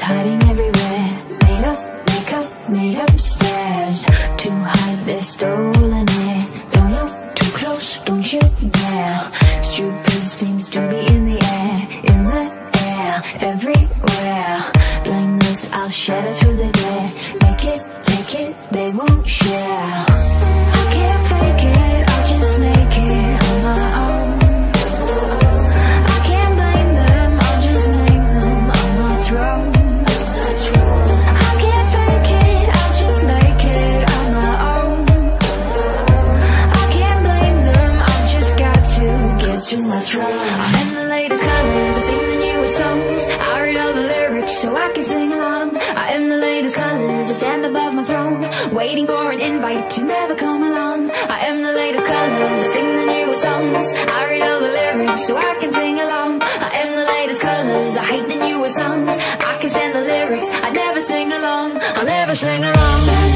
hiding everywhere. Made up, makeup, made up stairs to hide their stolen air. Don't look too close, don't you dare. Stupid seems to be in the air, in the air, everywhere. Blameless, I'll shatter through the glare. Make it, take it, they won't share. I'm the latest colors, I sing the newest songs. I read all the lyrics so I can sing along. I am the latest colors, I stand above my throne, waiting for an invite to never come along. I am the latest colors, I sing the newest songs. I read all the lyrics so I can sing along. I am the latest colors, I hate the newest songs. I can stand the lyrics, I never sing along. I never sing along.